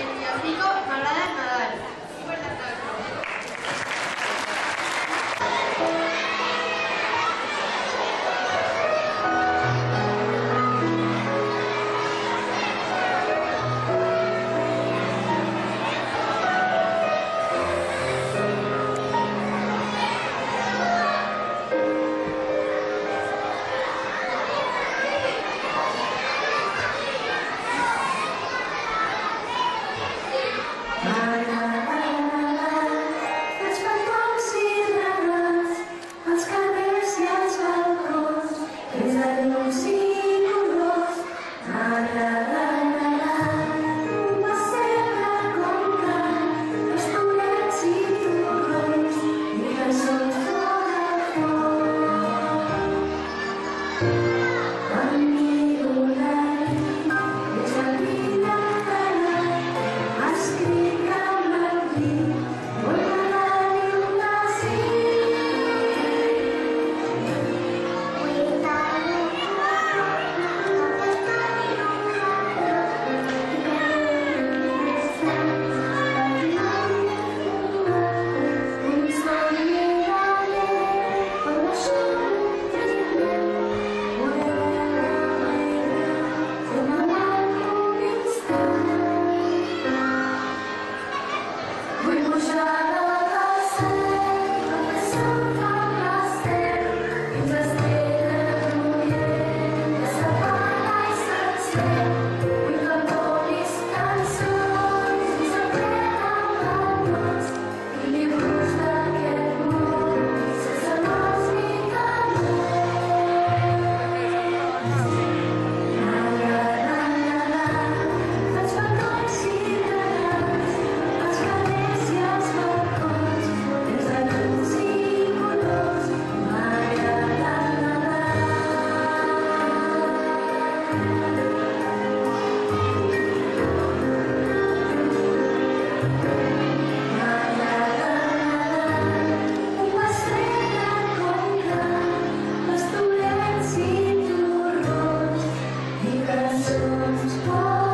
en mi amigo Left high.